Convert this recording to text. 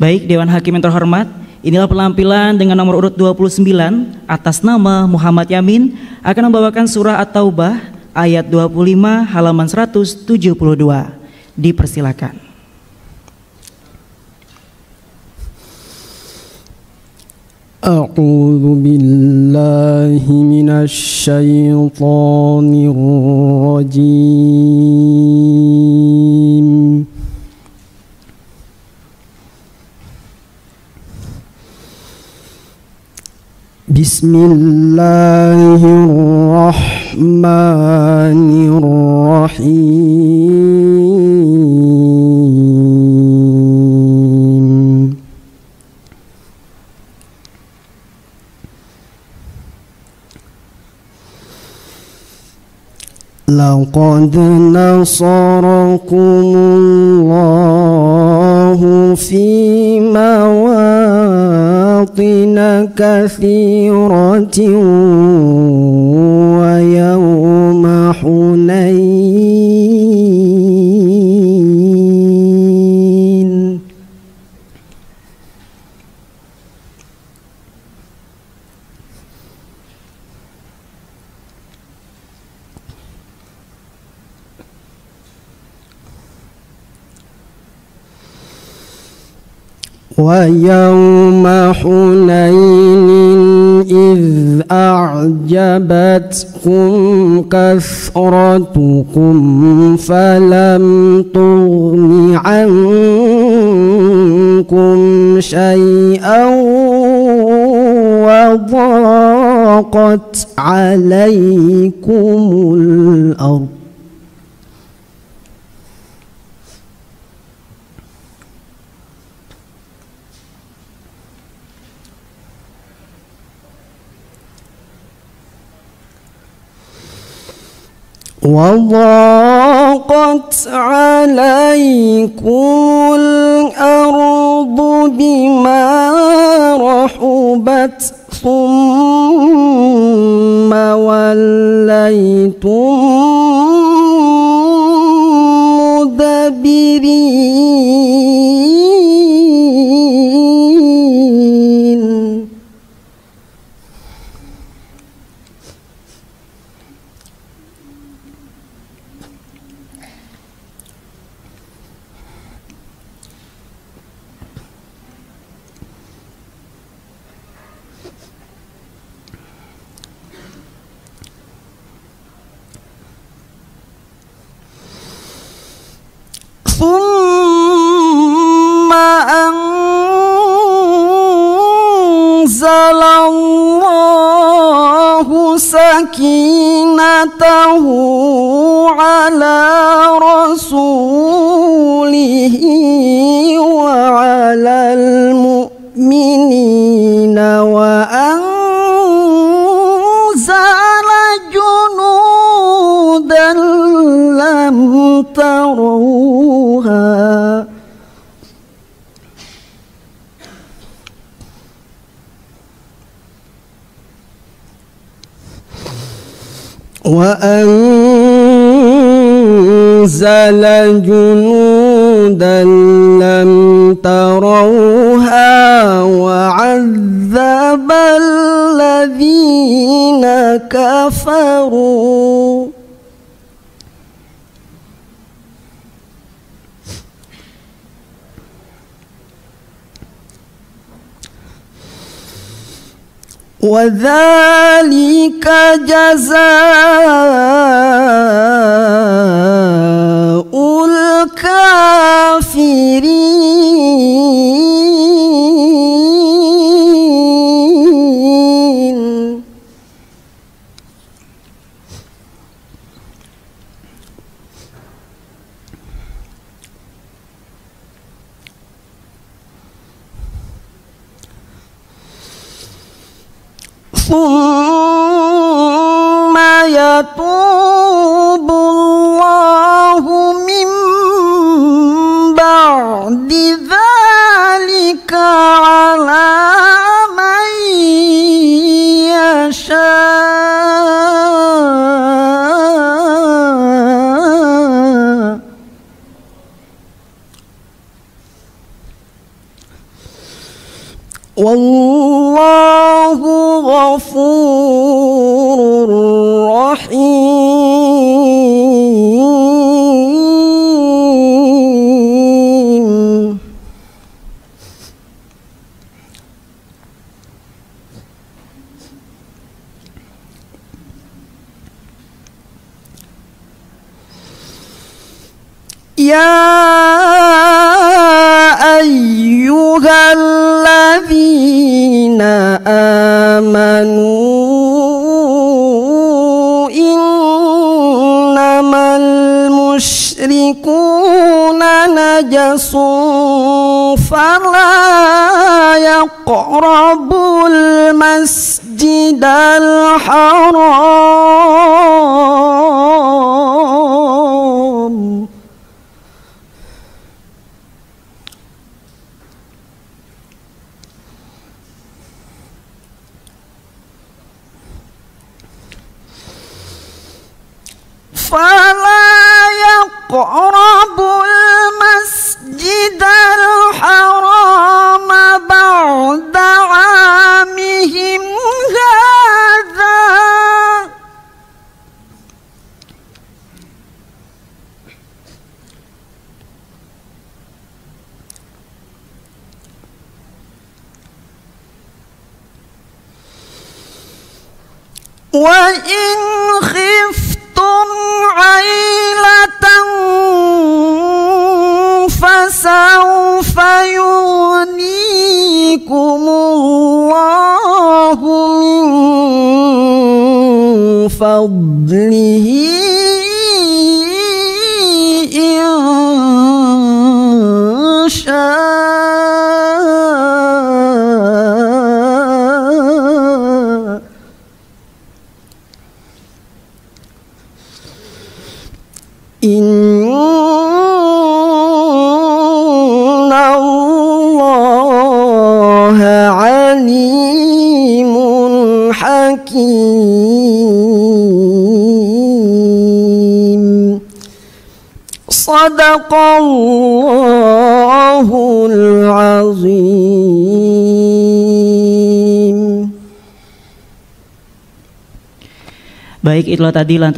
Baik, Dewan Hakim yang terhormat, inilah penampilan dengan nomor urut 29 atas nama Muhammad Yamin akan membawakan surah At-Taubah ayat 25 halaman 172. Dipersilakan. أعوذ بالله من الشيطان الرجيم بسم الله الرحمن الرحيم. لقد نصركم الله في مواطن كثيرة ويوم حنين. ويوم حنين إذ أعجبتكم كثرتكم فلم تغن عنكم شيئا وضاقت عليكم الأرض. وضاقت عليكم الأرض بما رحبت ثم وليتم ثم أنزل الله سكينته على رسوله وعلى المؤمنين وأنزل جنودا لم تروها وأنزل جنودا لم تروها وعذب الذين كفروا. وذلك جزاء الكافرين. ثم والله غفور رحيم. يا نجس فلا يقربوا المسجد الحرام فلا يقرب وإن خفتم عيلة فسوف يغنيكم الله من فضله إن الله عليم حكيم صدق الله العظيم Baik itulah tadi lantunan